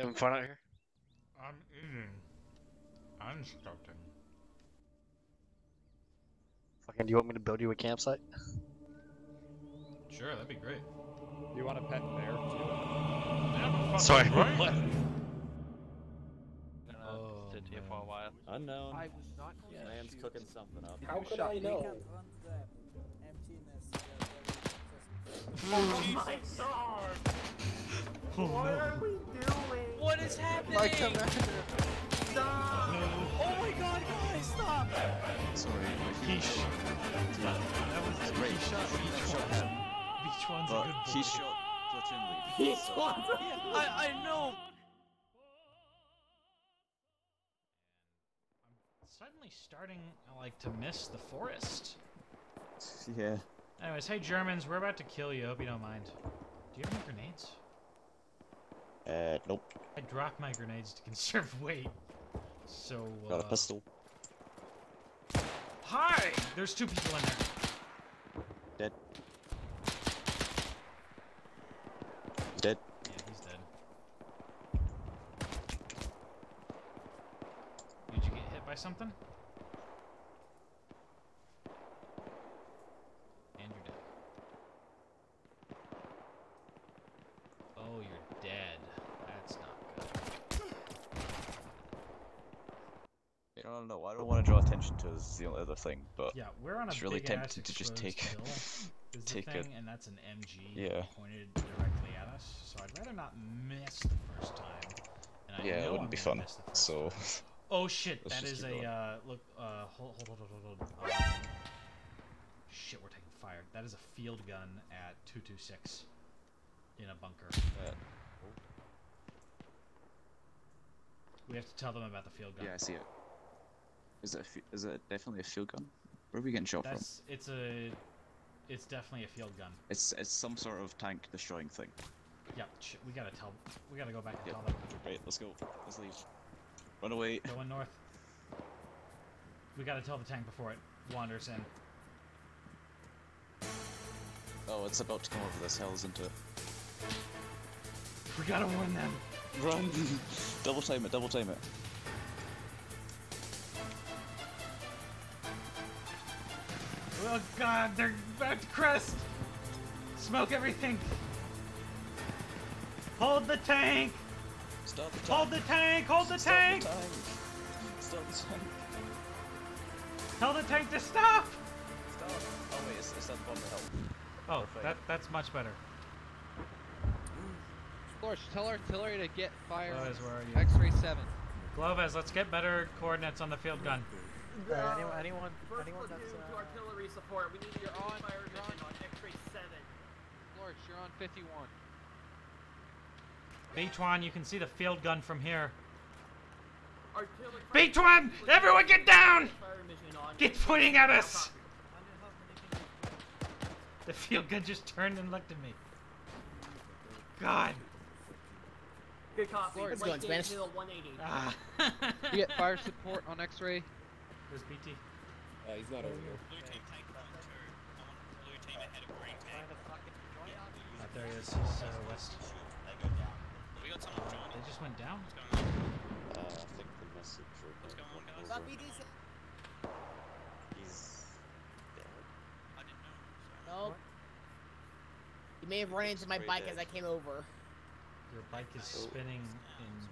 You having fun out here? I'm eating. I'm starting. Fucking, do you want me to build you a campsite? Sure, that'd be great. Do You want a pet bear too? Yeah, but fuck Sorry, it, right? what? Oh, Sit here for a while. Unknown. I was not going to Man's shoot cooking something up. How could I know? Oh my god! What are we doing? What is happening? My commander! Stop! Oh my god, guys, stop! Sorry, my He feet. sh- that was a Great. Shot Beach Shot One. Beach One's a But good boy. he shot platoon lead. He's one I, I know. I'm suddenly starting like to miss the forest. Yeah. Anyways, hey Germans, we're about to kill you. Hope you don't mind. Do you have any grenades? Uh, nope. I dropped my grenades to conserve weight. So. Uh, Got a pistol. Hi! There's two people in there. Dead. Dead. Yeah, he's dead. Did you get hit by something? And you're dead. Oh, you're dead. That's not good. I don't know. I don't want to draw attention to the other thing, but Yeah, we're on a It's really big tempting to just exposed take- hill, is the take a- and that's an MG Yeah. pointed directly at us. So I'd rather not miss the first time. And I yeah, it wouldn't I'm be fun. miss the first So time. Oh shit, Let's that just is keep a uh look uh hold hold hold hold hold. hold. Um, shit, we're taking fire. That is a field gun at 226 in a bunker. uh, We have to tell them about the field gun. yeah, I see it. Is it? A, is it definitely a field gun? Where are we getting shot from? It's a it's definitely a field gun. It's it's some sort of tank destroying thing. Yeah, we gotta tell we gotta go back and Yep. tell them. Right, let's go. Let's leave. Run away. Going north. We gotta tell the tank before it wanders in. Oh, it's about to come over this hill, isn't it? We gotta warn them. Run! double time it. Double time it. Oh god, they're about to crest! Smoke everything! Hold the tank! Stop the tank. Hold the tank! Hold the Stop tank! the tank. Stop the tank. Tell the tank to stop! Stop. Oh wait, it's, it's at the bottom of the hill. Oh, that that's much better. Lorch, tell artillery to get fire. Lois, where are you? X-ray 7. Globez, let's get better coordinates on the field gun. Uh, anyone, anyone, First anyone platoon that's, to uh, artillery support. We need your on- fire you're mission on- on X-ray 7. Lorch, you're on 51. Beachwan, you can see the field gun from here. Artillery. Beachwan! Everyone get down! Fire mission on Get pointing at us! The field gun just turned and looked at me. God. Good copy. Let's Right go in Spanish. 180. Ah. You get fire support on X-ray. Where's BT? Uh, he's not over here. Ah, there he is. He's uh, west. They just went down? Uh, I think the message. or- over. He's dead. I didn't know. Sorry. Nope. You may have run into my bike dead. as I came over. Your bike is spinning in.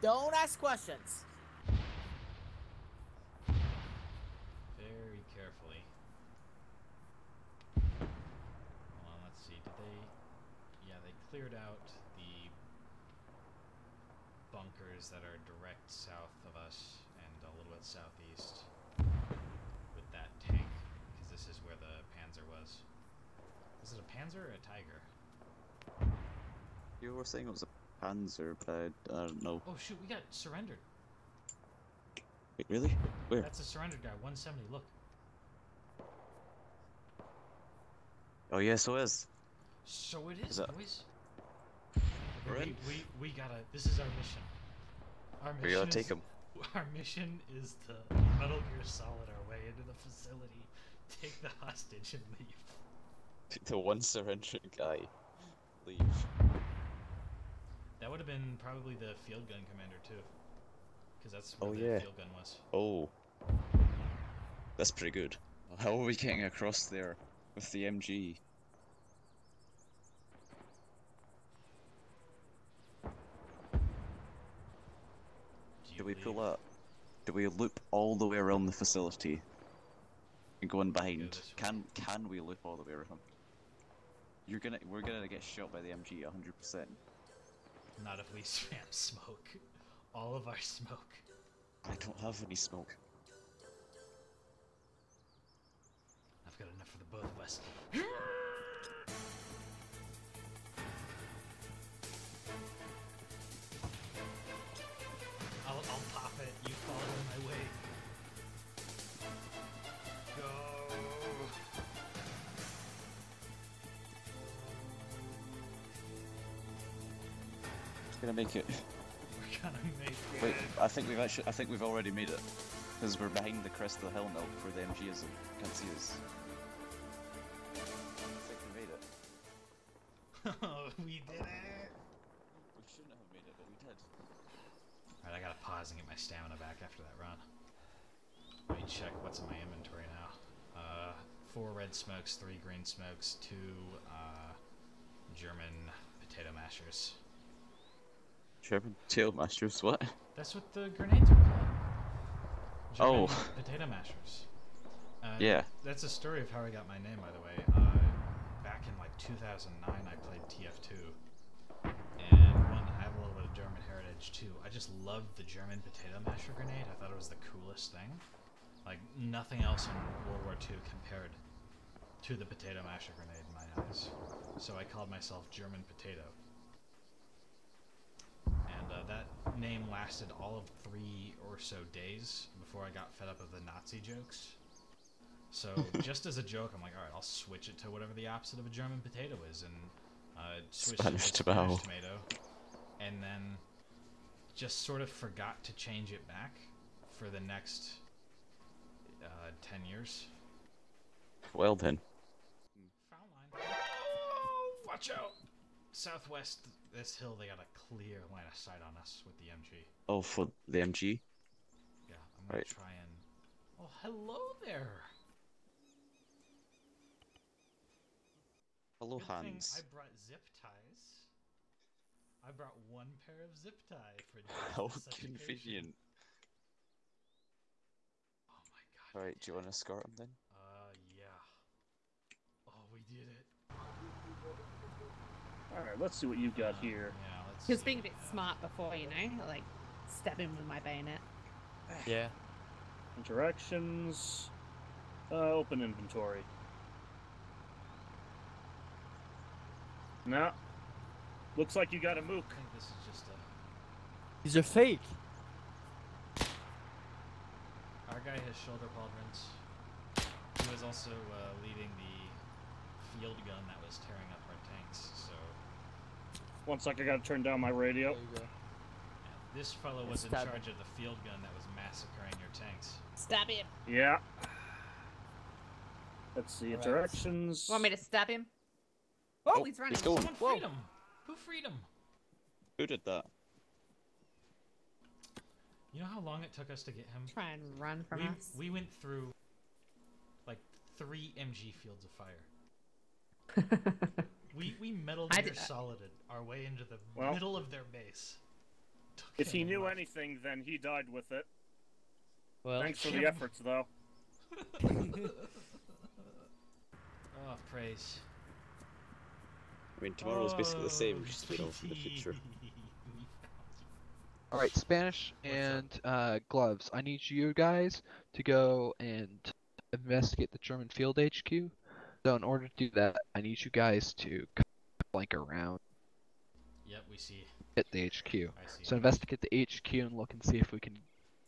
Don't ask questions. very carefully. Hold on, let's see. Did they? Yeah, they cleared out the bunkers that are direct south of us and a little bit southeast with that tank, because this is where the Panzer was. Is it a Panzer or a Tiger? You were saying it was a Panzer, but I, I don't know. Oh shoot, we got surrendered. Wait, really? Where? That's a surrendered guy. 170. Look. Oh yeah, so it is. So it is, that- boys. We're we, in. we we gotta. This is our mission. Our mission. We gotta is, take him. Our mission is to Metal Gear Solid our way into the facility, take the hostage, and leave. The one surrendering guy. Leave. That would have have been probably the field gun commander too, because that's oh, where Oh, the yeah. field gun was. Oh. That's pretty good. How are we getting across there with the MG? you Do we pull up? Do we loop all the way around the facility and go in behind? this. Can can we loop all the way around? You're gonna we're gonna get shot by the MG 100%. Not if we spam smoke. All of our smoke. I don't have any smoke. I've got enough for the both of us. I'll, I'll pop it. You follow my way. Go. Just gonna make it. We're gonna make it. Wait, I think we've actually I think we've already made it. Because we're behind the crest of the hill now where the MG is and can't see us. Made it, but we did. Alright, I gotta pause and get my stamina back after that run. Let me check what's in my inventory now. Uh, four red smokes, three green smokes, two uh, German potato mashers. German tail mashers, what? That's what the grenades are called. Oh. Potato mashers. Uh, Yeah. That's a story of how I got my name, by the way. Uh, back in like 2009, I played TF2, and one I have a little bit of German heritage too. I just loved the German potato masher grenade. I thought it was the coolest thing. Like nothing else in World War II compared to the potato masher grenade in my eyes. So I called myself German Potato. And uh, that name lasted all of three or so days before I got fed up of the Nazi jokes. So just as a joke, I'm like, all right, I'll switch it to whatever the opposite of a German potato is, and uh, switched Spanish to. Spanish tomato, and then just sort of forgot to change it back for the next uh, ten years. Well then. Foul line. Oh, watch out! Southwest, this hill, they got a clear line of sight on us with the MG. Oh, for the MG? Yeah, I'm gonna Right. try and. Oh, hello there. Hello, Good thing Hans. I brought zip ties. I brought one pair of zip tie for How just such occasion. convenient. Oh my god. Alright, do you want to escort him then? Uh, yeah. Oh, we did it. Alright, let's see what you've got Uh, here. Yeah, let's He was see. being a bit smart before, you know, like stab him with my bayonet. Yeah. Interactions. Uh, open inventory. No. Looks like you got a mook. I think this is just a. These are fake. Our guy has shoulder pauldrons. He was also uh, leading the field gun that was tearing up our tanks. So One sec, I gotta turn down my radio. There you go. yeah, this fellow was in Stab him. charge of the field gun that was massacring your tanks. Stab him. Yeah. Let's see, Alright. interactions. Want me to stab him? Oh, Oh, he's running. he's going. Someone Whoa. freed him. Who freed him? Who did that? You know how long it took us to get him? Try and run from we, us. we went through like three MG fields of fire. We we metal I gear uh, solided our way into the Well, middle of their base. Took If he knew much. anything, then he died with it. Well, Thanks for the efforts, though. Oh, praise. I mean, tomorrow's basically the same, Oh, just you know, for the future. All right, Spanish and uh, gloves. I need you guys to go and investigate the German field HQ. So in order to do that, I need you guys to flank around Yep, we see. at the HQ. I see. So investigate the HQ and look and see if we can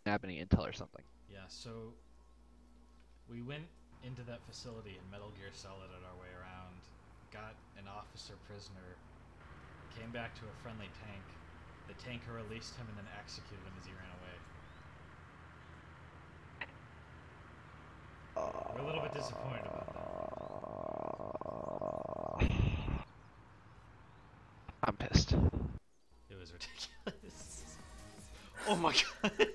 nab any intel or something. Yeah, so we went into that facility in Metal Gear Solid at our way around, got an officer prisoner, came back to a friendly tank. The tanker released him and then executed him as he ran away. We're a little bit disappointed about that. I'm pissed. It was ridiculous. Oh my god.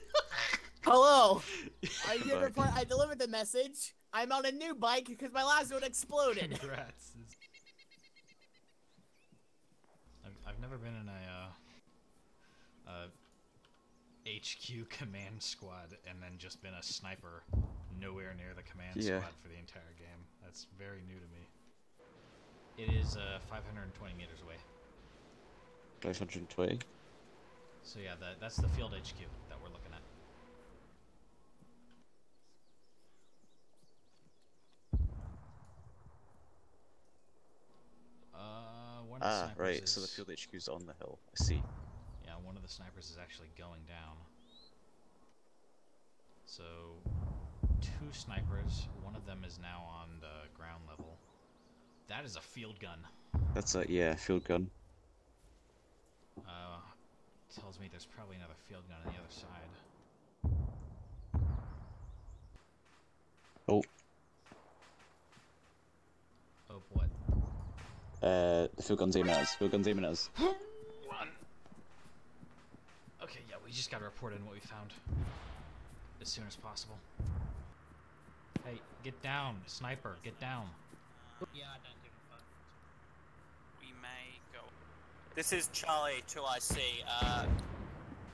Hello. I Come did back. I delivered the message. I'm on a new bike because my last one exploded. Congrats. I've, I've never been in a uh, uh, HQ command squad and then just been a sniper nowhere near the command Yeah. squad for the entire game. That's very new to me. It is uh, 520 meters away. 520. So yeah, that, that's the field HQ that we're looking at. Uh, one of the Ah, right. is, So the field HQ's on the hill. I see. Yeah, one of the snipers is actually going down. So, two snipers. One of them is now on the ground level. That is a field gun. That's a yeah field gun. Uh, tells me there's probably another field gun on the other side. Oh, Oh, what? uh, the field gun's aiming at us. Field gun's aiming at us. Run! Okay, yeah, we just gotta report in what we found. As soon as possible. Hey, get down, sniper, get down. Yeah, I don't give a fuck. We may go. This is Charlie 2IC. Uh,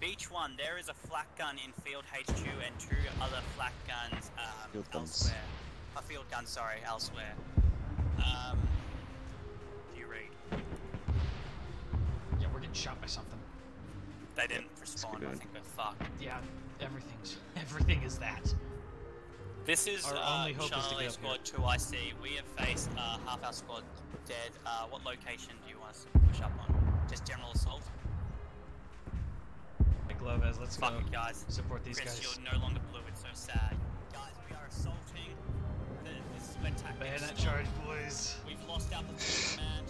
Beach 1, there is a flak gun in Field HQ and two other flak guns um, Field guns. elsewhere. A field gun, sorry, elsewhere. Um, do you read? Yeah, we're getting shot by something. They didn't respond. I think we're fucked. Yeah, everything's everything is that. This is Our uh, only hope is to Charlie get up Squad 2IC. We have faced uh, half our squad dead. Uh, what location do you want us to push up on? Just general assault? Hey, Glovez, let's Fuck go it, guys. support these Prince guys. Shield no longer blue, it's so sad. Guys, we are assaulting. The, this is where Bayonet stop. charge, boys. We've lost our platoon command.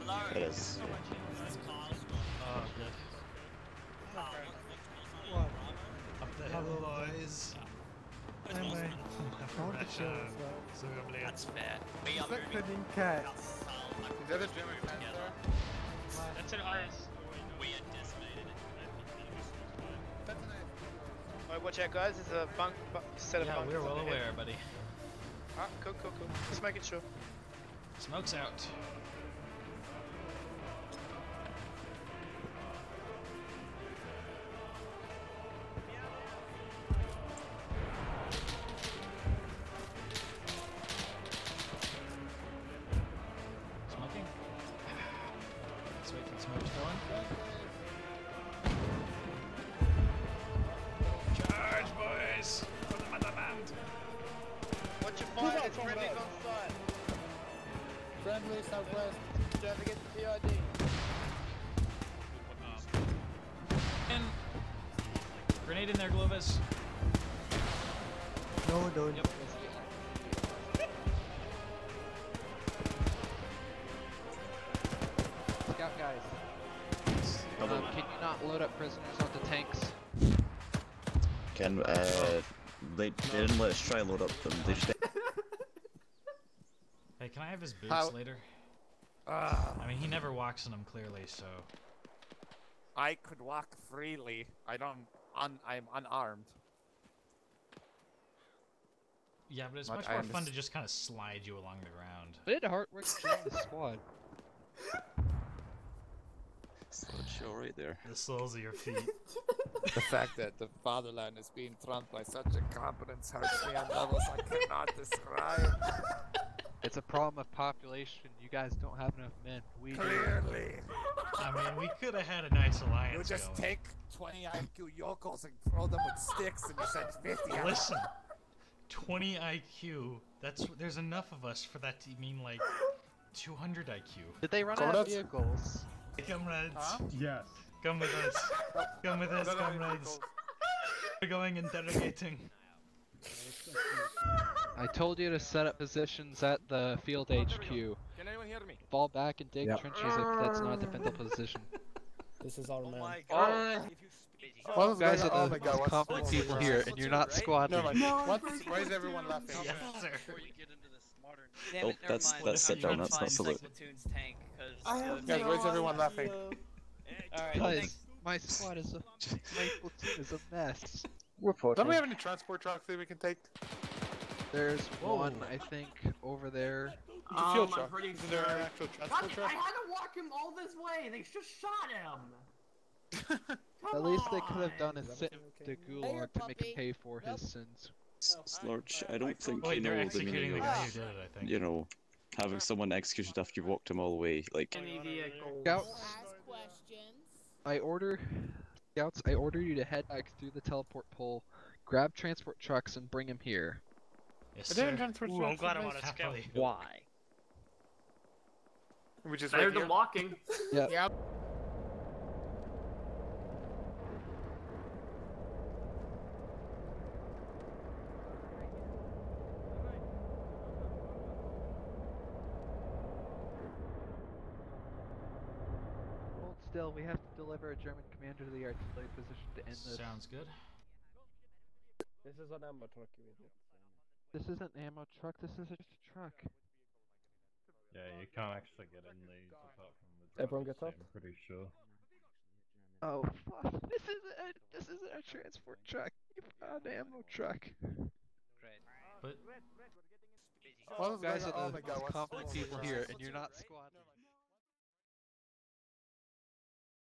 Hello. It is. Oh, good. What, what tools on you? Up the hill, boys. Where's Wilson? That's fair. We are moving. Kyle, I that a German move. That's an IS. We are decimated. That's an IS. Alright, watch out, guys. There's a bunk, bu- set of Yeah, bunkers we're well on the hill. aware, buddy. Ah, cool, cool, cool. Just making sure. Smoke's out. Friendly southwest. Don't forget the PID. In. Grenade in there, Glovis. No, don't. Yep. Scout guys, um, can you not load up prisoners onto tanks? Can uh, they, they didn't let us try load up them. They just Hey, can I have his boots How- later? Ah, I mean, he never walks in them clearly, so. I could walk freely. I don't. Un, I'm unarmed. Yeah, but it's But much I more fun to just kind of slide you along the ground. But it hard work join the squad. Slow chill right there. The soles of your feet. the fact that the fatherland is being trumped by such incompetence hurts me on levels I cannot describe. It's a problem of population. You guys don't have enough men. We do. Clearly, I mean, we could have had a nice alliance. you alliance just going. take 20 IQ yokels and throw them with sticks, and you send 50 out. Listen, 20 IQ. That's there's enough of us for that to mean like 200 IQ. Did they run out of Comrades? vehicles? Comrades, Huh? Yes. come with us. Come with us, comrades. We're going interrogating. I told you to set up positions at the field HQ. Can anyone hear me? Fall back and dig Yep. trenches if that's not a defendable position. This is our Oh man. my Oh. god. If you speak. You guys oh are my the God, what's- competent people here, and you're not rate? squad No, leaders. like, what's, why is everyone laughing? Yes, sir. Before you get into this modern. Oh, that's- that's sit down, that's not salute. Platoon's tank, 'cause the uh, have Guys, why is everyone laughing? Alright, Guys, my squad is a my platoon is a mess. Don't we have any transport trucks that we can take? There's one, I think, over there. It's a field Um, I'm pretty Isn't there an actual God, transport I had to walk him all this way. They just shot him. At least they could have done Is is that sent okay? to Gulag to make him pay for Nope. his sins. S- Slurge, I don't think Wait, you know the executing meaning the of, guy who did it, I think. you know, having someone executed after you've walked him all the way. Like, Any vehicle. Scouts. I order, scouts, I order you to head back through the teleport pole, grab transport trucks, and bring him here. Yes, Are there any sir. transport Ooh, I'm glad I'm guys? on a scout. Why? We just I right heard here. them walking. Yep. Hold still, we have to deliver a German commander to the artillery position to end this. Sounds good. This is an ammo truck, you idiot. This isn't an ammo truck, this is just a truck. Yeah, you can't actually get in these apart from the Everyone gets up? I'm pretty sure. Oh fuck, this isn't a, this isn't a transport truck, you found an ammo truck. But All those guys are- are oh the my god, most what's- confident people here, and you're not squad leaders.